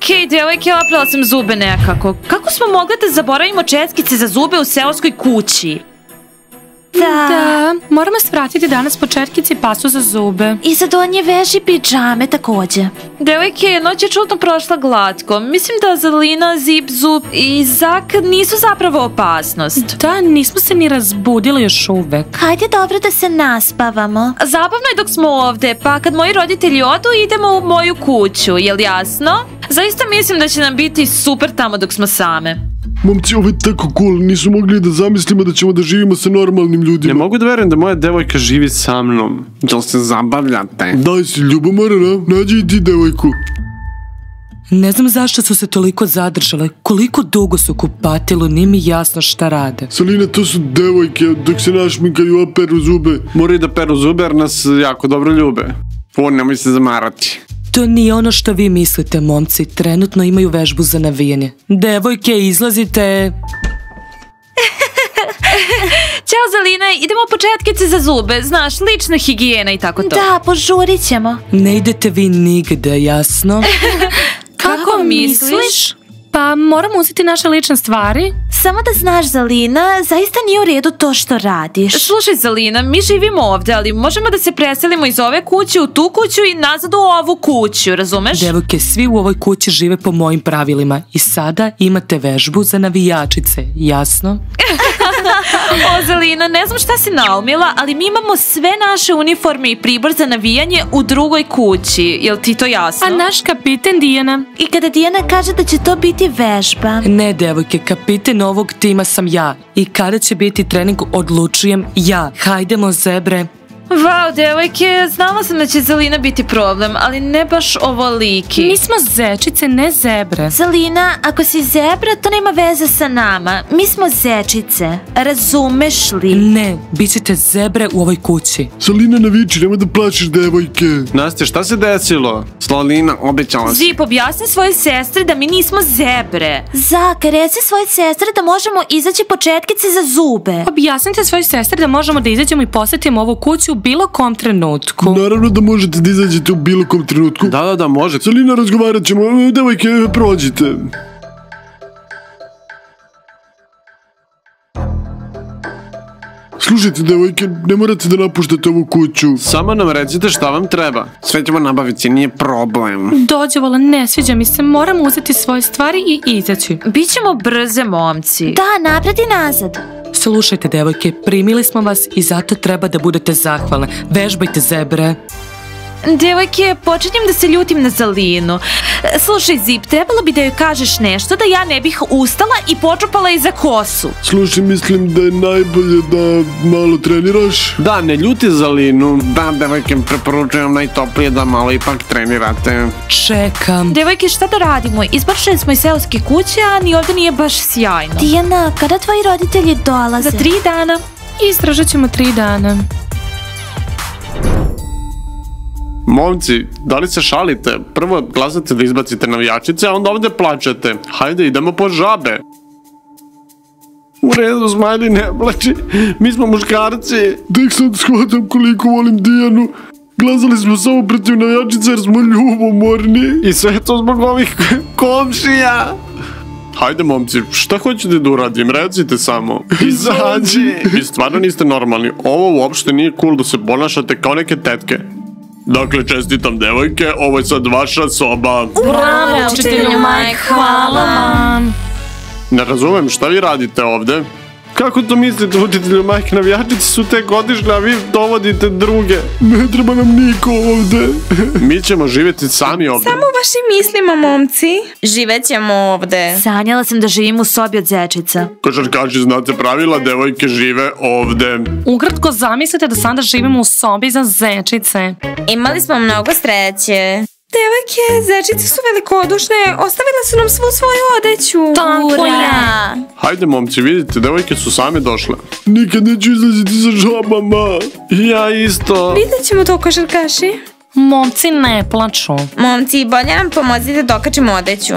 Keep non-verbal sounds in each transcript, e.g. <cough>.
Okej, devojke, oprala sam zube nekako. Kako smo mogli da zaboravimo četkice za zube u seoskoj kući? Da. Da, moramo svratiti danas po četkici pasu za zube. I za donje veži pidžame takođe. Devojke, noć je čutno prošla glatko. Mislim da Zalina, Zip, Zup i Zak nisu zapravo opasnost. Da, nismo se ni razbudili još uvek. Hajde dobro da se naspavamo. Zabavno je dok smo ovde, pa kad moji roditelji odu idemo u moju kuću, jel jasno? Zaista mislim da će nam biti super tamo dok smo same. Momci, ovo je tako cool, nisu mogli da zamislimo da ćemo da živimo sa normalnim Ne ljudima. mogu da verujem da moja devojka živi sa mnom. Jel se zabavljate? Daj si ljubomorana, nađi i ti devojku. Ne znam zašto su se toliko zadržale, koliko dugo su u kupatilu, nije mi jasno šta rade. Salina, to su devojke, dok se našminkaju operu zube. Moraju da peru zube jer nas jako dobro ljube. O, nemoj se zamarati. To nije ono što vi mislite, momci. Trenutno imaju vežbu za navijanje. Devojke, izlazite. <laughs> Ćao Zalina, idemo po četkice za zube, znaš, lična higijena i tako to. Da, požurit ćemo. Ne idete vi nigde, jasno? <laughs> Kako misliš? Pa moramo uzeti naše lične stvari. Samo da znaš, Zalina, zaista nije u redu to što radiš. Slušaj Zalina, mi živimo ovde, ali možemo da se preselimo iz ove kuće u tu kuću i nazad u ovu kuću, razumeš? Devojke, svi u ovoj kući žive po mojim pravilima i sada imate vežbu za navijačice, jasno? <laughs> <laughs> O Zalina, ne znam šta si naumila, ali mi imamo sve naše uniforme i pribor za navijanje u drugoj kući, jel ti to jasno? A naš kapiten Dijana? I kada Dijana kaže da će to biti vežba. Ne, devojke, kapiten ovog tima sam ja. I kada će biti trening odlučujem ja. Hajdemo, zebre. Wow, devojke, znala sam da će Zalina biti problem, ali ne baš ovoliki. Mi smo zečice, ne zebre. Zalina, ako si zebra, to nema veze sa nama. Mi smo zečice. Razumeš li? Ne, bit ćete zebre u ovoj kući. Salina, naviči, nemoj da plaćeš devojke. Nastja, šta se desilo? Slalina, obećala si. Zip, objasni svojoj sestri da mi nismo zebre. Zak, reci svoj sestri da možemo izaći po četkice za zube. Objasnite svojoj sestri da možemo da izađemo i posjetimo ovu kuću bilo kom trenutku. Naravno da možete da izađete u bilo kom trenutku. Da, da, da, može. Salina, razgovarat ćemo. E, Devojke, prođite. Slušajte, devojke, ne morate da napuštate ovu kuću. Samo nam recite šta vam treba. Sve ćemo nabaviti, nije problem. Dođe, vola, ne sviđa mi se, moramo uzeti svoje stvari i izaći. Bićemo brze, momci. Da, napred i nazad. Slušajte, devojke, primili smo vas i zato treba da budete zahvalne. Vežbajte zebre. Devojke, počinjem da se ljutim na Zalinu. Slušaj, Zip, trebalo bi da joj kažeš nešto da ja ne bih ustala i počupala je za kosu. Slušaj, mislim da je najbolje da malo treniraš. Da, ne ljuti za Linu. Da, devojke, preporučujem najtoplije da malo ipak trenirate. Čekam. Devojke, šta da radimo? Izbačili smo iz seoske kuće, a ni ovde nije baš sjajno. Dijana, kada tvoji roditelji dolaze? Za tri dana. Istražat ćemo tri dana. Momci, da li se šalite? Prvo glasate da izbacite navijačice, a onda ovde plačete. Hajde, idemo po žabe. U redu, Smiley, ne plači. Mi smo muškarci. Tek sad shvatam koliko volim Dijanu. Glazali smo samo protiv navijačica jer smo ljubomorni. I sve to zbog ovih komšija. Hajde, momci, šta hoćete da uradim? Recite samo. <laughs> Izađi. Vi stvarno niste normalni. Ovo uopšte nije cool da se ponašate kao neke tetke. Dakle, čestitam devojke, ovo je sad vaša soba. Bravo, učitelju Mike, hvala vam. Ne razumem, šta vi radite ovde? Kako to mislite, učitelju Mike, navijačici su te godišnje, a vi dovodite druge. Ne treba nam niko ovde. <laughs> Mi ćemo živjeti sami ovde. Samo u vašim mislima, momci. Živećemo ovde. Sanjala sam da živim u sobi od zečica. Košarkaši znate pravila, devojke žive ovde. Ukratko zamislite da sada živimo u sobi za zečice. Imali smo mnogo sreće. Devojke, zečice su velikodušne. Ostavile su nam svu svoju odeću. Tako je. Ura! Hajde, momci, vidite, devojke su same došle. Nikad neću izlaziti sa žabama. Ja isto. Vidjet ćemo to, košarkaši. Momci ne plaču. Momci, bolje nam pomozite da okačimo odeću.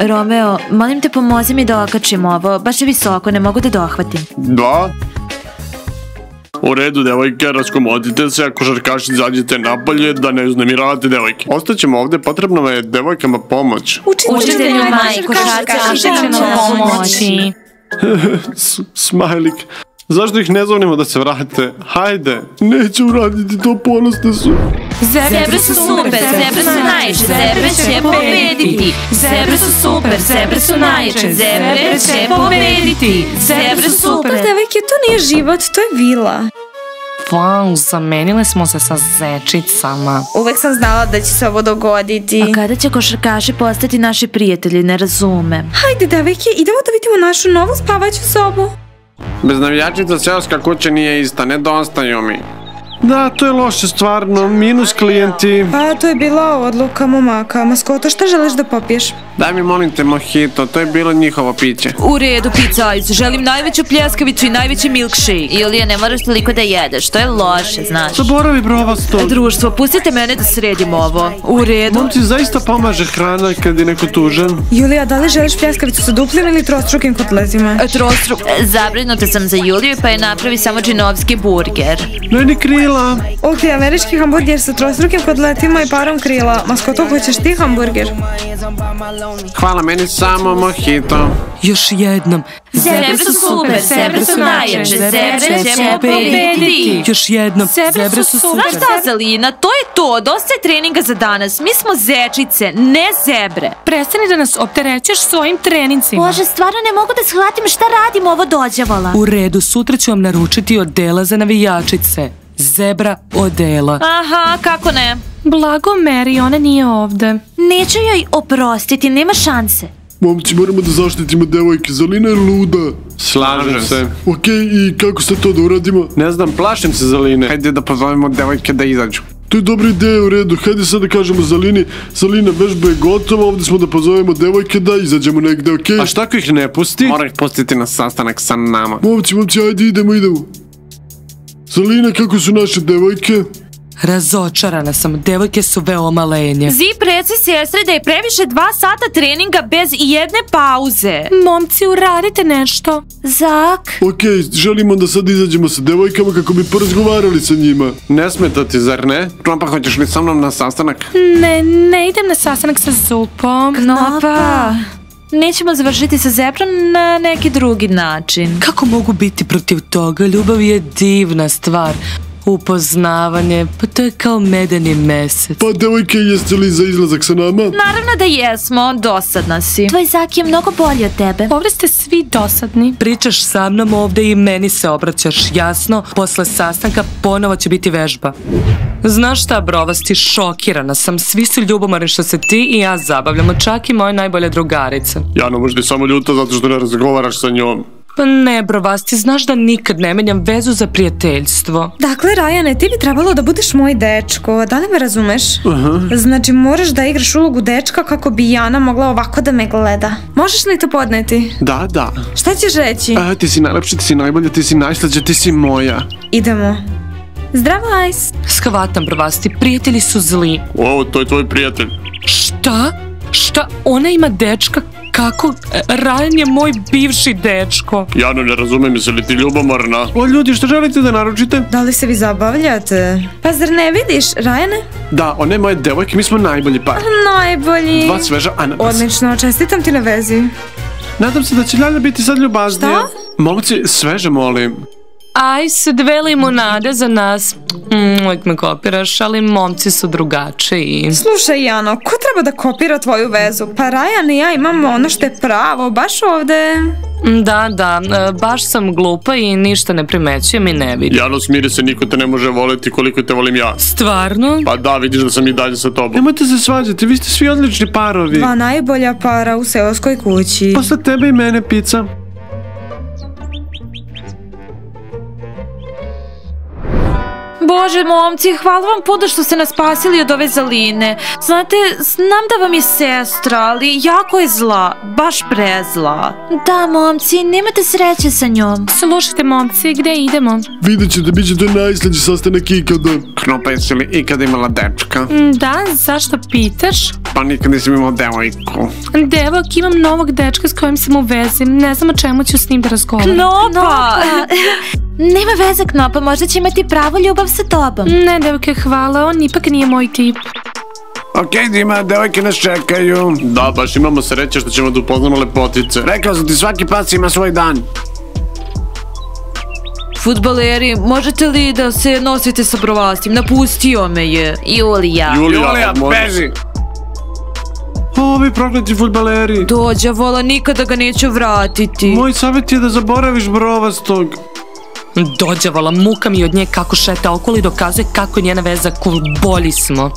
Romeo, molim te pomozi mi da okačim ovo. Baš je visoko, ne mogu da dohvatim. Da. U redu, devojke, raskomodite se, ako žarkaši zađete napolje, da ne uznemiravate devojke. Ostaćemo ovde, potrebno vam je devojkama pomoć. Učitelju majko, šarkaši će nam pomoći. <laughs> Smajlik. Zašto ih ne zovnimo da se vrate? Hajde. Neće uraditi to, ponosne su. Zebre su super, zebre su najjače, zebre će pobediti. Zebre su super, zebre su najjače, zebre će pobediti. Zebre su super. Pa devojke, to nije život, to je vila. Wow, zamenile smo se sa zečicama. Uvek sam znala da će se ovo dogoditi. A kada će košarkaši postati naši prijatelji, ne razumem. Hajde, devojke, idemo da vidimo našu novu spavaću sobu. Bez navijačica seoska kuća nije ista, nedostaju mi. Da, to je loše stvarno, minus klijenti. Pa, to je bila odluka momaka. Maskoto, šta želiš da popiješ? Daj mi molim te mojito, to je bilo njihovo piće. U redu, pizzajc, želim najveću pljeskavicu i najveći milkshake. Ilija, ne moraš toliko da jedeš, to je loše, znaš. Zaboravi brovasto. Društvo, pustite mene da sredim ovo. U redu. Momci, zaista pomaže hrana kad je neko tužan. Julija, da li želiš pljeskavicu sa duplim ili trostrukim kotletima? E, Trostruk. Zabrinuta sam za Juliju pa je napravi samo džinovski burger. Ne ni krila. Ok, američki hamburger sa trostrukim kotletima i parom krila. Maskoto, hoćeš ti hamburger? Hvala meni samo mojito. Još jednom. Zebre su super, zebre su najjače, zebre će pobediti. Još jednom. Zebre su super. Znaš šta, Zalina, to je to. Dosta je treninga za danas. Mi smo zečice, ne zebre. Prestani da nas opterećeš svojim trenicima. Bože, stvarno ne mogu da shvatim šta radim ovo dođevala. U redu, sutra ću vam naručiti odela za navijačice. Zebra odela. Aha, kako ne? Blago Mary, ona nije ovde. Neću joj oprostiti, nema šanse. Momci, moramo da zaštitimo devojke, Zalina je luda. Slažem se. Ok, i kako ste to da uradimo? Ne znam, plašim se za Line. Hajde da pozovemo devojke da izađu. To je dobra ideja u redu, hajde sad da kažemo Zalini, Zalina vežba je gotova, ovdje smo da pozovemo devojke da izađemo negde, okej? A šta ako ih ne pusti? Mora ih pustiti na sastanak sa nama. Momci, momci, ajde idemo, idemo. Zalina, kako su naše devojke? Razočarana sam, devojke su veoma lenje. Zip, reci sestre da je previše dva sata treninga bez i jedne pauze. Momci, uradite nešto. Zak, Ok, želimo da sad izađemo sa devojkama kako bi porazgovarali sa njima. Ne smeta ti, zar ne? Trumpa, hoćeš li sa mnom na sastanak? Ne, ne idem na sastanak sa Zupom. No pa... Nećemo završiti sa zebrom na neki drugi način. Kako mogu biti protiv toga? Ljubav je divna stvar. Upoznavanje, pa to je kao medeni mesec. Pa devojke, jeste li za izlazak sa nama? Naravno da jesmo, dosadna si. tvoj Zak je mnogo bolji od tebe. Ovdje ste svi dosadni. Pričaš sa mnom ovde i meni se obraćaš, jasno? Posle sastanka ponovo će biti vežba. Znaš šta, brovasti, šokirana sam. Svi su ljubomorni što se ti i ja zabavljamo, čak i moja najbolja drugarica. Jano, možda je samo ljuta zato što ne razgovaraš sa njom. Pa ne, brovasti, znaš da nikad ne menjam vezu za prijateljstvo. Dakle, Rajane, ti bi trebalo da budeš moj dečko, da li me razumeš? Znači, moraš da igraš ulogu dečka kako bi Jana mogla ovako da me gleda. Možeš li to podneti? Da, da. Šta ćeš reći? A, ti si najlepša, ti si najbolja, ti si najslađa, ti si moja. Idemo. Zdravo, Ice. Shvatam, brovasti, prijatelji su zli. Wow, to je tvoj prijatelj. Šta? Šta? Ona ima dečka? Kako? E, Ryan je moj bivši dečko. Jano, ne razumem, jesi li ti ljubomorna? O, ljudi, što želite da naručite? Da li se vi zabavljate? Pa zar ne vidiš, Rajane? Da, one moje devojke, mi smo najbolji par. Najbolji. Dva sveža ananas. Odlično, čestitam ti na vezi. Nadam se da će Ljalja biti sad ljubaznija. Šta? Momci, sveže molim. Ajse, dve limunade za nas. Mm, uvijek me kopiraš, ali momci su drugačiji. Slušaj, Jano, ko treba da kopira tvoju vezu? Pa Rajan i ja imamo ono što je pravo, baš ovde. Mm, Da, da, e, baš sam glupa i ništa ne primećujem i ne vidim. Jano, smiri se, niko te ne može voleti koliko te volim ja. Stvarno? Pa da, vidiš da sam i dalje sa tobom. Nemojte se svađati, vi ste svi odlični parovi. Dva najbolja para u seoskoj kući. Posle tebe i mene pizza. Bože, momci, hvala vam puno što ste nas spasili od ove zaline. Znate, znam da vam je sestra, ali jako je zla, baš prezla. da momci, nemate sreće sa njom. Slušajte, momci, gde idemo? Vidjet ćete, bit će to najslađi sastanak ikada. Knopa, jesi li ikad imala dečka? Mm, Da, zašto pitaš? Pa nikad nisam imala devojku. Devok, imam novog dečka s kojim sam u vezi. Ne znam o čemu ću s njim da razgovaram. No pa! <laughs> Nema veze, Knopa, možda će imati pravu ljubav sa tobom. Ne, devojke, hvala, on ipak nije moj tip. Okej, Dima, devojke nas čekaju. Da, baš imamo sreće što ćemo da upoznamo lepotice. Rekao sam ti, svaki pas ima svoj dan. Futbaleri, možete li da se nosite sa brovastim? Napustio me je. Julija. Julija, beži. Ovi prokleti futbaleri. Dođa, vola, nikada ga neću vratiti. Moj savjet je da zaboraviš brovastog. Dođavala, muka mi od nje kako šeta okolo i dokazuje kako je njena veza cool. Bolji smo.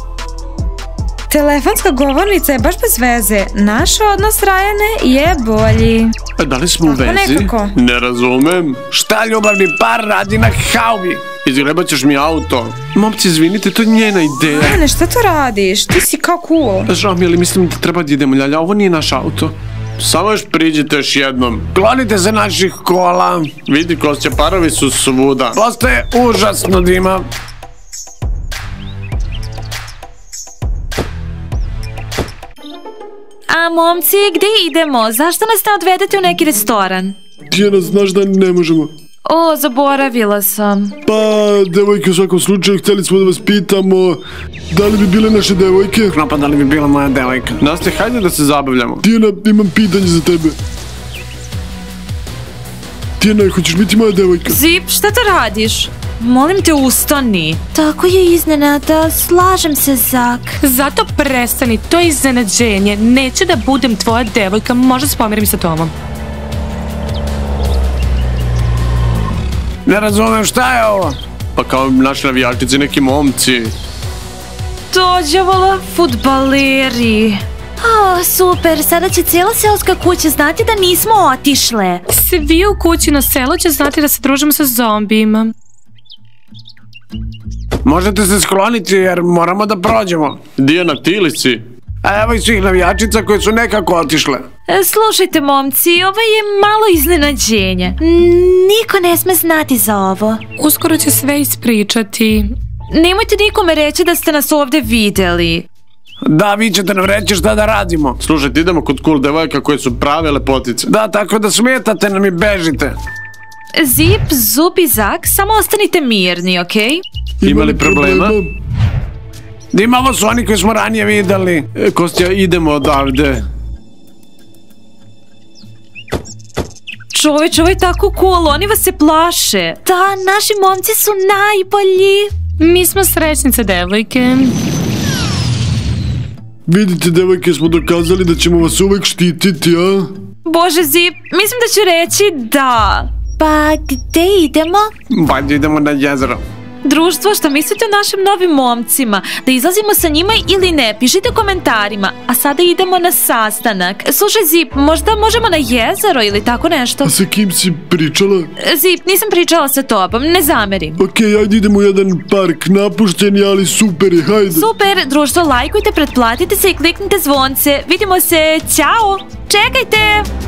Telefonska govornica je baš bez veze. Naš odnos, Rajane, je bolji. E, Da li smo u vezi? nekako. Ne razumem. Šta ljubavni par radi na haubi? Izgrebat ćeš mi auto. Momci, izvinite, to je njena ideja. Rajane, šta to radiš? Ti si kao cool. Žao mi ali mislim da treba da idemo, Ljalja, ovo nije naš auto. Samo još priđite još jednom. Klonite se naših kola. Vidi, Kostja, parovi su svuda. Postaje užasno, Dima. A momci, gdje idemo? Zašto nas ne odvedete u neki restoran? Tijana, znaš da ne možemo. O, zaboravila sam. Pa, devojke, u svakom slučaju, htjeli smo da vas pitamo da li bi bile naše devojke? Knopa, da li bi bila moja devojka? Naste, hajde da se zabavljamo. Tijana, imam pitanje za tebe. Tijana, hoćeš biti moja devojka? Zip, šta to radiš? Molim te, ustani. Tako je iznenada, slažem se, Zak. Zato prestani, to je iznenađenje. Neću da budem tvoja devojka, možda se pomirim sa Tomom. Ne razumem šta je ovo. Pa kao naši navijačici, neki momci. Dođe, vola, futbaleri. O, super, sada će cijela seoska kuća znati da nismo otišle. Svi u kući na selo će znati da se družimo sa zombijima. Možete se skloniti jer moramo da prođemo. Dijana, ti li si? A evo i svih navijačica koje su nekako otišle. E, Slušajte, momci, ovo je malo iznenađenje. Niko ne sme znati za ovo. Uskoro će sve ispričati. Nemojte nikome reći da ste nas ovdje vidjeli. Da, vi ćete nam reći šta da radimo. Slušajte, idemo kod cool devojka koje su prave lepotice. Da, tako da smetate nam i bežite. Zip, Zup i Zak, samo ostanite mirni, okej? Imali problema? Dima, ovo su oni koji smo ranije videli. E, Kostja, idemo odavde. Čoveč, ovo je tako cool, oni vas se plaše. Da, naši momci su najbolji. Mi smo srećnice devojke. Vidite, devojke, smo dokazali da ćemo vas uvek štititi, a? Bože, Zip, mislim da ću reći da. Pa, gde idemo? Valjda idemo na jezero. Društvo, šta mislite o našim novim momcima? Da izlazimo sa njima ili ne? Pišite u komentarima. A sada idemo na sastanak. Slušaj, Zip, možda možemo na jezero ili tako nešto? A sa kim si pričala? Zip, nisam pričala sa tobom, ne zamerim. Okej, ajde idemo u jedan park, napušten je, ali super je, hajde. Super, društvo, lajkujte, pretplatite se i kliknite zvonce. Vidimo se, ćao! Čekajte!